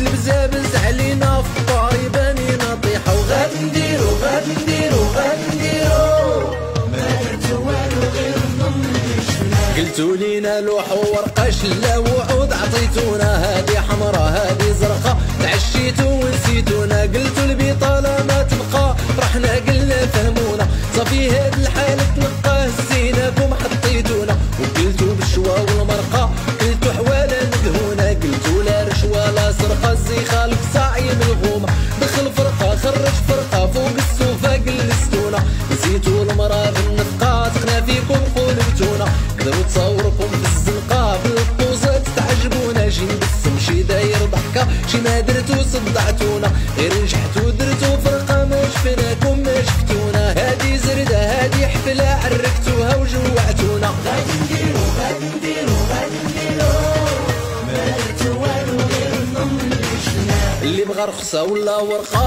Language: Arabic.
البزابز علينا في الطاري بانينا طيحة وغادي نديرو غادي نديرو غادي نديرو. ما والو غير قلتو لينا لوح وورقة شلا وعود عطيتونا هادي حمرا هادي كذا تصوركم في الزنقة بالبوزات تعجبونا. شي نبسم شي داير ضحكة شي ما درتو صدعتونا. غير نجحتو درتو فرقة ما شفناكم ما شفتونا. هادي زردة هادي حفلة عرفتوها وجوعتونا. غادي نديرو غادي نديرو غادي نديرو ما درتو والو غير اللي بغى رخصة ولا ورقة